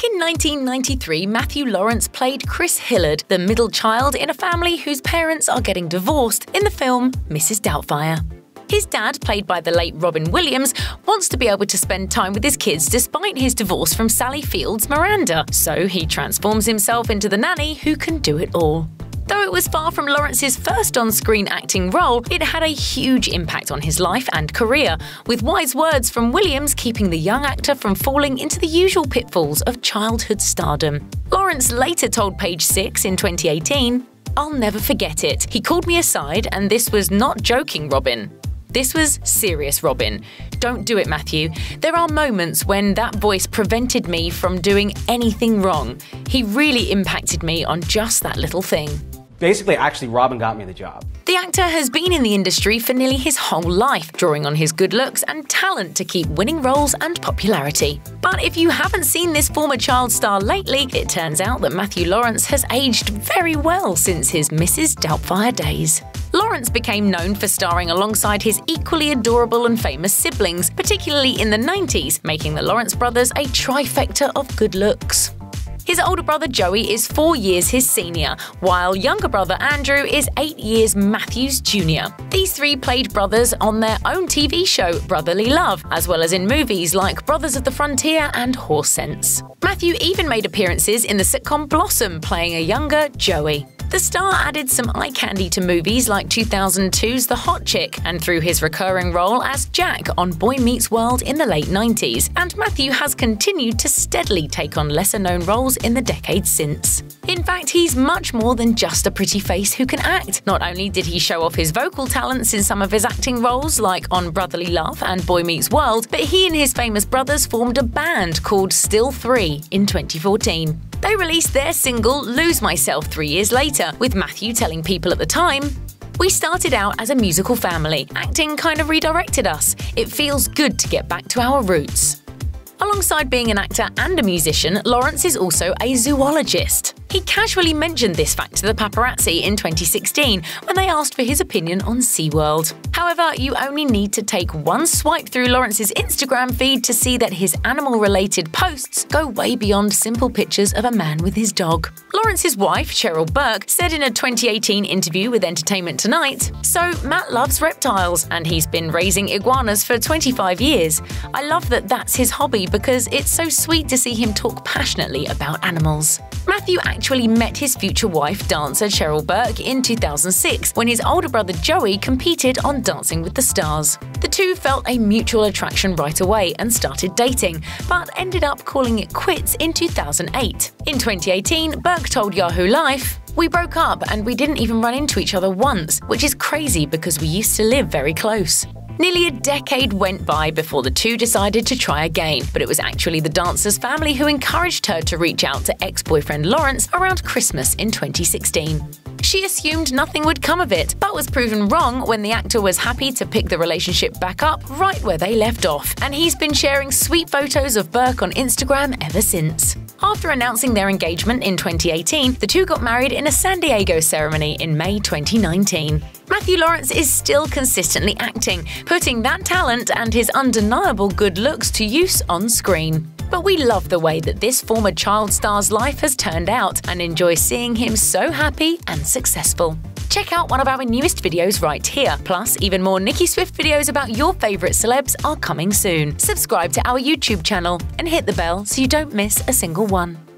Back in 1993, Matthew Lawrence played Chris Hillard, the middle child in a family whose parents are getting divorced, in the film Mrs. Doubtfire. His dad, played by the late Robin Williams, wants to be able to spend time with his kids despite his divorce from Sally Field's Miranda, so he transforms himself into the nanny who can do it all. Though it was far from Lawrence's first on screen acting role, it had a huge impact on his life and career, with wise words from Williams keeping the young actor from falling into the usual pitfalls of childhood stardom. Lawrence later told Page Six in 2018, I'll never forget it. He called me aside, and this was not joking, Robin. This was serious, Robin. Don't do it, Matthew. There are moments when that voice prevented me from doing anything wrong. He really impacted me on just that little thing basically, actually, Robin got me the job. The actor has been in the industry for nearly his whole life, drawing on his good looks and talent to keep winning roles and popularity. But if you haven't seen this former child star lately, it turns out that Matthew Lawrence has aged very well since his Mrs. Doubtfire days. Lawrence became known for starring alongside his equally adorable and famous siblings, particularly in the 90s, making the Lawrence brothers a trifecta of good looks. His older brother Joey is four years his senior, while younger brother Andrew is eight years Matthew's junior. These three played brothers on their own TV show, Brotherly Love, as well as in movies like Brothers of the Frontier and Horse Sense. Matthew even made appearances in the sitcom Blossom, playing a younger Joey. The star added some eye candy to movies like 2002's The Hot Chick and through his recurring role as Jack on Boy Meets World in the late 90s, and Matthew has continued to steadily take on lesser known roles in the decades since. In fact, he's much more than just a pretty face who can act. Not only did he show off his vocal talents in some of his acting roles, like on Brotherly Love and Boy Meets World, but he and his famous brothers formed a band called Still 3 in 2014. They released their single Lose Myself three years later, with Matthew telling people at the time, we started out as a musical family. Acting kind of redirected us. It feels good to get back to our roots. Alongside being an actor and a musician, Lawrence is also a zoologist. He casually mentioned this fact to the paparazzi in 2016 when they asked for his opinion on SeaWorld. However, you only need to take one swipe through Lawrence's Instagram feed to see that his animal related posts go way beyond simple pictures of a man with his dog. Lawrence's wife, Cheryl Burke, said in a 2018 interview with Entertainment Tonight So, Matt loves reptiles, and he's been raising iguanas for 25 years. I love that that's his hobby because it's so sweet to see him talk passionately about animals. Matthew actually met his future wife, dancer Cheryl Burke, in 2006 when his older brother Joey competed on Dancing with the Stars. The two felt a mutual attraction right away and started dating, but ended up calling it quits in 2008. In 2018, Burke told Yahoo Life, we broke up and we didn't even run into each other once, which is crazy because we used to live very close. Nearly a decade went by before the two decided to try again, but it was actually the dancer's family who encouraged her to reach out to ex boyfriend Lawrence around Christmas in 2016. She assumed nothing would come of it, but was proven wrong when the actor was happy to pick the relationship back up right where they left off, and he's been sharing sweet photos of Burke on Instagram ever since. After announcing their engagement in 2018, the two got married in a San Diego ceremony in May 2019. Matthew Lawrence is still consistently acting, putting that talent and his undeniable good looks to use on screen. But we love the way that this former child star's life has turned out and enjoy seeing him so happy and successful. Check out one of our newest videos right here. Plus, even more Nicki Swift videos about your favourite celebs are coming soon. Subscribe to our YouTube channel and hit the bell so you don't miss a single one.